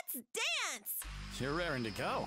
Let's dance! You're raring to go.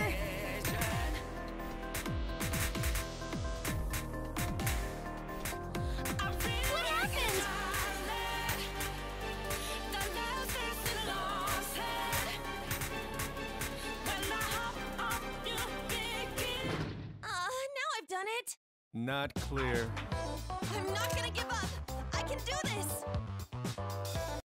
Not clear. I'm not gonna give up! I can do this!